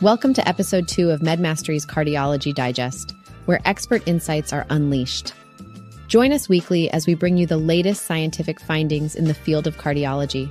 Welcome to episode two of MedMastery's Cardiology Digest, where expert insights are unleashed. Join us weekly as we bring you the latest scientific findings in the field of cardiology.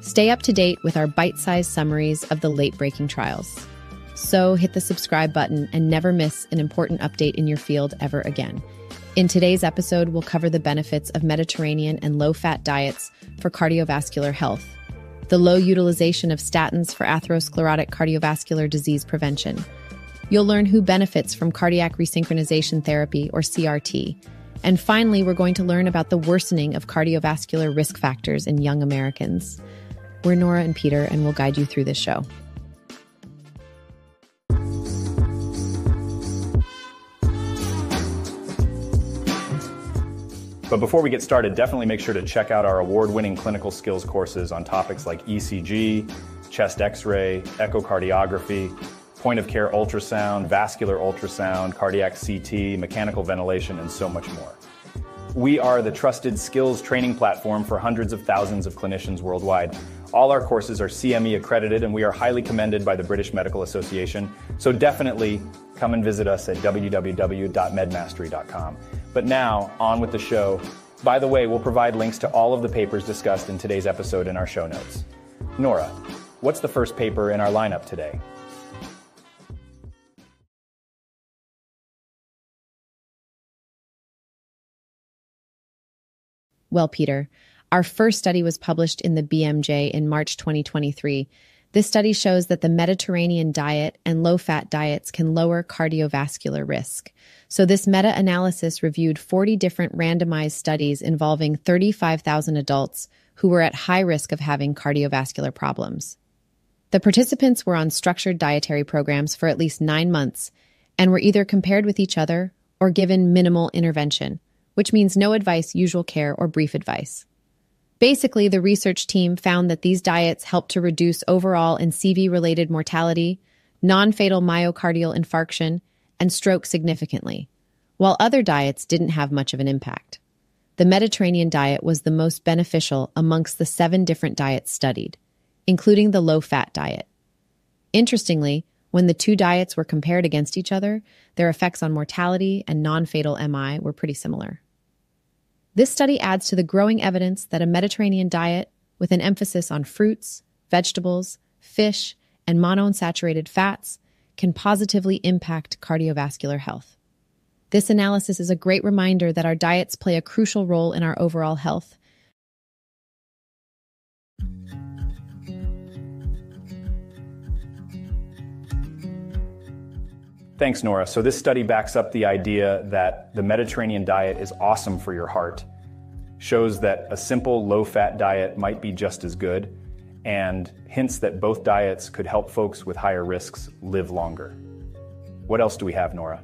Stay up to date with our bite sized summaries of the late breaking trials. So hit the subscribe button and never miss an important update in your field ever again. In today's episode, we'll cover the benefits of Mediterranean and low fat diets for cardiovascular health, the low utilization of statins for atherosclerotic cardiovascular disease prevention. You'll learn who benefits from cardiac resynchronization therapy, or CRT. And finally, we're going to learn about the worsening of cardiovascular risk factors in young Americans. We're Nora and Peter, and we'll guide you through this show. But before we get started, definitely make sure to check out our award winning clinical skills courses on topics like ECG, chest x ray, echocardiography, point of care ultrasound, vascular ultrasound, cardiac CT, mechanical ventilation, and so much more. We are the trusted skills training platform for hundreds of thousands of clinicians worldwide. All our courses are CME accredited and we are highly commended by the British Medical Association. So definitely come and visit us at www.medmastery.com. But now, on with the show. By the way, we'll provide links to all of the papers discussed in today's episode in our show notes. Nora, what's the first paper in our lineup today? Well, Peter, our first study was published in the BMJ in March 2023. This study shows that the Mediterranean diet and low fat diets can lower cardiovascular risk. So, this meta analysis reviewed 40 different randomized studies involving 35,000 adults who were at high risk of having cardiovascular problems. The participants were on structured dietary programs for at least nine months and were either compared with each other or given minimal intervention, which means no advice, usual care, or brief advice. Basically, the research team found that these diets helped to reduce overall and CV related mortality, non fatal myocardial infarction, and stroke significantly, while other diets didn't have much of an impact. The Mediterranean diet was the most beneficial amongst the seven different diets studied, including the low fat diet. Interestingly, when the two diets were compared against each other, their effects on mortality and non fatal MI were pretty similar. This study adds to the growing evidence that a Mediterranean diet with an emphasis on fruits, vegetables, fish, and monounsaturated fats can positively impact cardiovascular health. This analysis is a great reminder that our diets play a crucial role in our overall health. Thanks, Nora. So, this study backs up the idea that the Mediterranean diet is awesome for your heart, shows that a simple low fat diet might be just as good, and hints that both diets could help folks with higher risks live longer. What else do we have, Nora?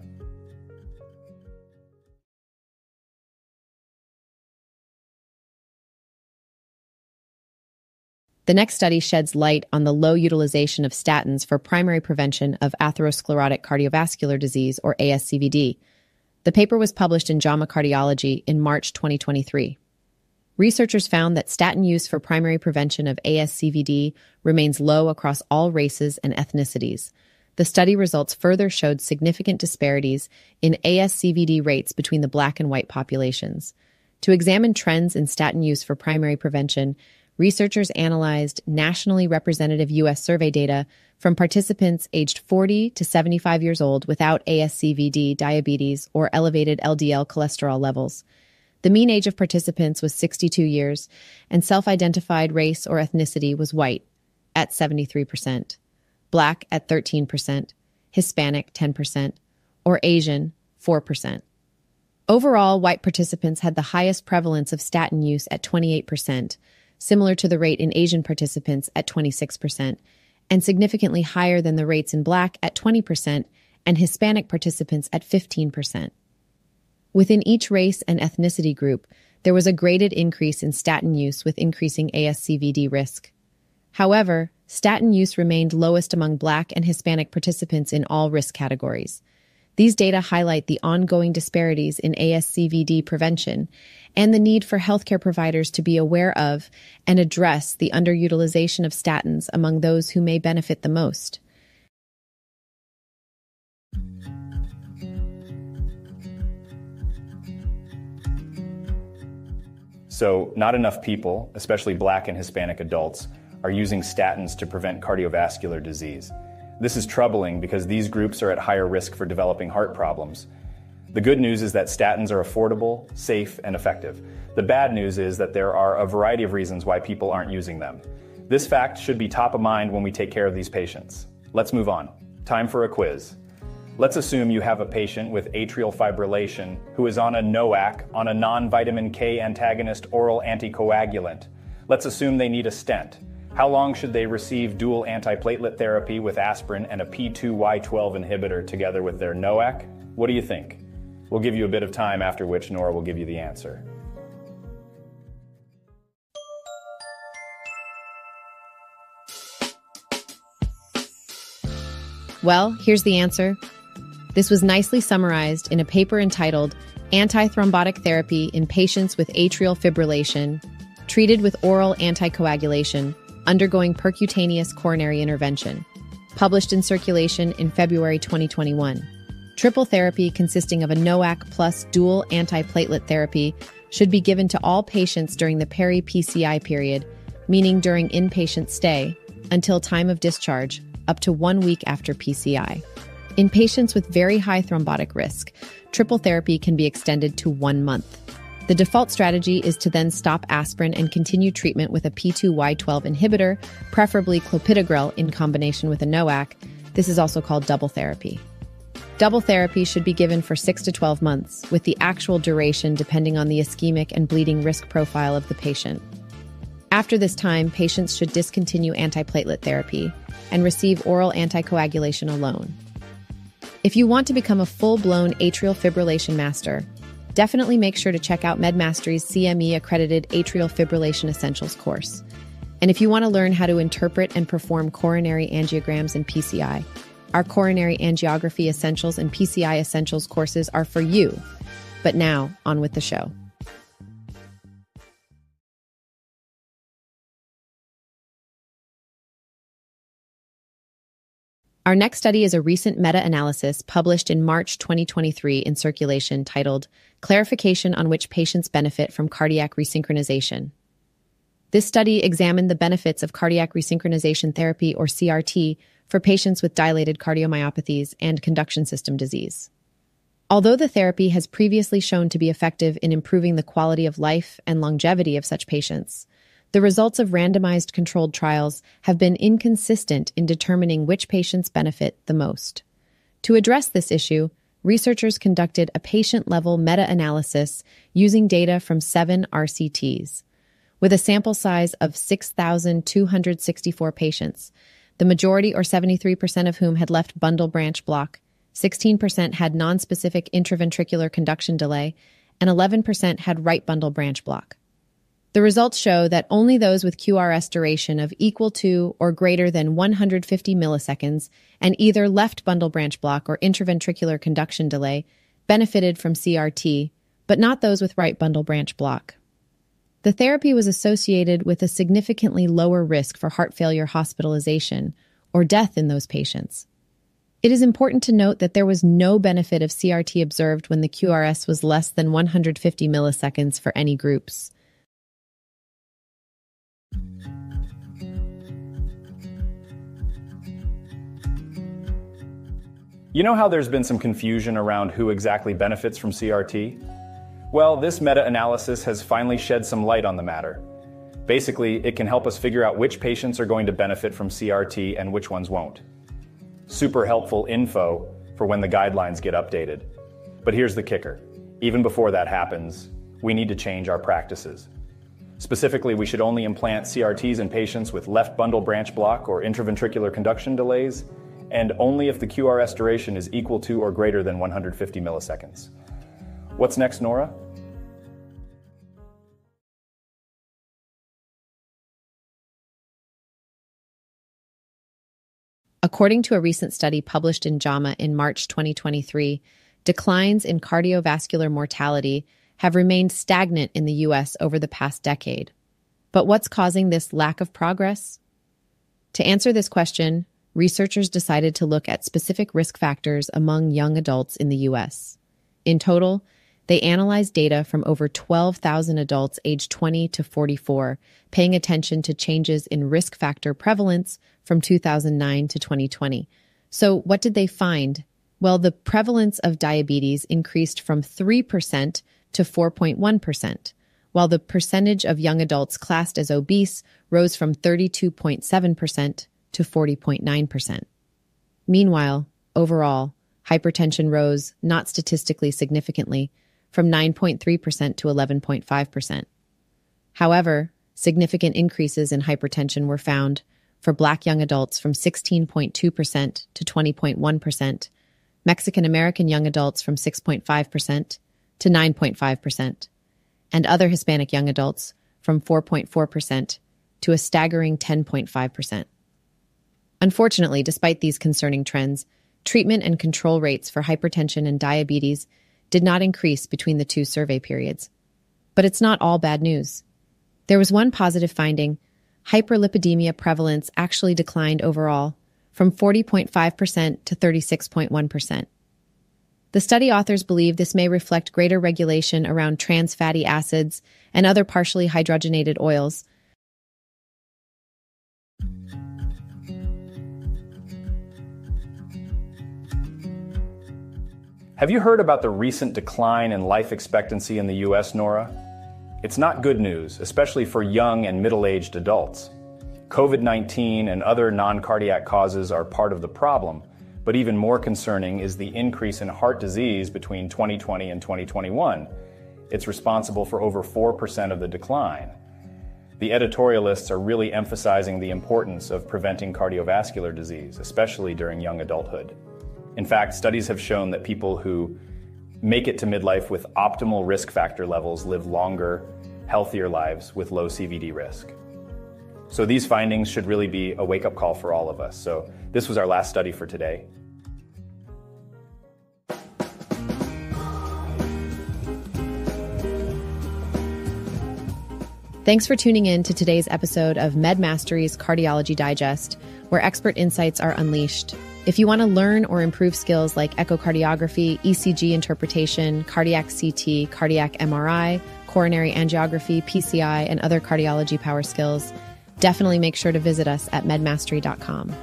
The next study sheds light on the low utilization of statins for primary prevention of atherosclerotic cardiovascular disease, or ASCVD. The paper was published in JAMA Cardiology in March 2023. Researchers found that statin use for primary prevention of ASCVD remains low across all races and ethnicities. The study results further showed significant disparities in ASCVD rates between the black and white populations. To examine trends in statin use for primary prevention, researchers analyzed nationally representative U.S. survey data from participants aged 40 to 75 years old without ASCVD, diabetes, or elevated LDL cholesterol levels. The mean age of participants was 62 years, and self identified race or ethnicity was white at 73%, black at 13%, Hispanic 10%, or Asian 4%. Overall, white participants had the highest prevalence of statin use at 28%, similar to the rate in Asian participants at 26%, and significantly higher than the rates in Black at 20% and Hispanic participants at 15%. Within each race and ethnicity group, there was a graded increase in statin use with increasing ASCVD risk. However, statin use remained lowest among Black and Hispanic participants in all risk categories. These data highlight the ongoing disparities in ASCVD prevention and the need for healthcare providers to be aware of and address the underutilization of statins among those who may benefit the most. So, not enough people, especially black and Hispanic adults, are using statins to prevent cardiovascular disease. This is troubling because these groups are at higher risk for developing heart problems. The good news is that statins are affordable, safe, and effective. The bad news is that there are a variety of reasons why people aren't using them. This fact should be top of mind when we take care of these patients. Let's move on. Time for a quiz. Let's assume you have a patient with atrial fibrillation who is on a NOAC, on a non vitamin K antagonist oral anticoagulant. Let's assume they need a stent. How long should they receive dual antiplatelet therapy with aspirin and a P2Y12 inhibitor together with their NOAC? What do you think? We'll give you a bit of time after which Nora will give you the answer. Well, here's the answer. This was nicely summarized in a paper entitled Antithrombotic Therapy in Patients with Atrial Fibrillation, Treated with Oral Anticoagulation, Undergoing Percutaneous Coronary Intervention, published in Circulation in February 2021. Triple therapy consisting of a NOAC plus dual antiplatelet therapy should be given to all patients during the peri-PCI period, meaning during inpatient stay, until time of discharge, up to one week after PCI. In patients with very high thrombotic risk, triple therapy can be extended to one month. The default strategy is to then stop aspirin and continue treatment with a P2Y12 inhibitor, preferably clopidogrel in combination with a NOAC. This is also called double therapy. Double therapy should be given for 6 to 12 months, with the actual duration depending on the ischemic and bleeding risk profile of the patient. After this time, patients should discontinue antiplatelet therapy and receive oral anticoagulation alone. If you want to become a full blown atrial fibrillation master, definitely make sure to check out MedMastery's CME accredited Atrial Fibrillation Essentials course. And if you want to learn how to interpret and perform coronary angiograms and PCI, our Coronary Angiography Essentials and PCI Essentials courses are for you. But now, on with the show. Our next study is a recent meta analysis published in March 2023 in Circulation titled Clarification on Which Patients Benefit from Cardiac Resynchronization. This study examined the benefits of cardiac resynchronization therapy, or CRT, for patients with dilated cardiomyopathies and conduction system disease. Although the therapy has previously shown to be effective in improving the quality of life and longevity of such patients, the results of randomized controlled trials have been inconsistent in determining which patients benefit the most. To address this issue, researchers conducted a patient level meta analysis using data from seven RCTs. With a sample size of 6,264 patients, the majority or 73% of whom had left bundle branch block, 16% had nonspecific intraventricular conduction delay, and 11% had right bundle branch block. The results show that only those with QRS duration of equal to or greater than 150 milliseconds and either left bundle branch block or intraventricular conduction delay benefited from CRT, but not those with right bundle branch block. The therapy was associated with a significantly lower risk for heart failure hospitalization or death in those patients. It is important to note that there was no benefit of CRT observed when the QRS was less than 150 milliseconds for any groups. You know how there's been some confusion around who exactly benefits from CRT? Well, this meta analysis has finally shed some light on the matter. Basically, it can help us figure out which patients are going to benefit from CRT and which ones won't. Super helpful info for when the guidelines get updated. But here's the kicker even before that happens, we need to change our practices. Specifically, we should only implant CRTs in patients with left bundle branch block or intraventricular conduction delays and only if the QRS duration is equal to or greater than 150 milliseconds. What's next, Nora? According to a recent study published in JAMA in March 2023, declines in cardiovascular mortality have remained stagnant in the US over the past decade. But what's causing this lack of progress? To answer this question, researchers decided to look at specific risk factors among young adults in the US. In total, They analyzed data from over 12,000 adults aged 20 to 44, paying attention to changes in risk factor prevalence from 2009 to 2020. So, what did they find? Well, the prevalence of diabetes increased from 3% to 4.1%, while the percentage of young adults classed as obese rose from 32.7% to 40.9%. Meanwhile, overall, hypertension rose, not statistically significantly, from 9.3% to 11.5%. However, significant increases in hypertension were found for Black young adults from 16.2% to 20.1%, Mexican American young adults from 6.5% to 9.5%, and other Hispanic young adults from 4.4% to a staggering 10.5%. Unfortunately, despite these concerning trends, treatment and control rates for hypertension and diabetes did not increase between the two survey periods. But it's not all bad news. There was one positive finding hyperlipidemia prevalence actually declined overall from 40.5% to 36.1%. The study authors believe this may reflect greater regulation around trans fatty acids and other partially hydrogenated oils, Have you heard about the recent decline in life expectancy in the US, Nora? It's not good news, especially for young and middle aged adults. COVID 19 and other non cardiac causes are part of the problem, but even more concerning is the increase in heart disease between 2020 and 2021. It's responsible for over 4% of the decline. The editorialists are really emphasizing the importance of preventing cardiovascular disease, especially during young adulthood. In fact, studies have shown that people who make it to midlife with optimal risk factor levels live longer, healthier lives with low CVD risk. So these findings should really be a wake up call for all of us. So this was our last study for today. Thanks for tuning in to today's episode of MedMastery's Cardiology Digest, where expert insights are unleashed. If you want to learn or improve skills like echocardiography, ECG interpretation, cardiac CT, cardiac MRI, coronary angiography, PCI, and other cardiology power skills, definitely make sure to visit us at medmastery.com.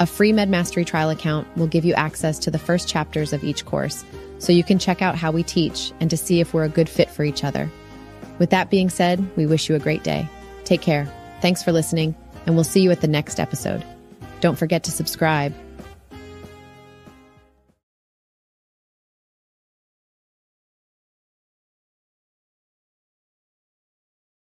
A free MedMastery trial account will give you access to the first chapters of each course, so you can check out how we teach and to see if we're a good fit for each other. With that being said, we wish you a great day. Take care. Thanks for listening, and we'll see you at the next episode. Don't forget to subscribe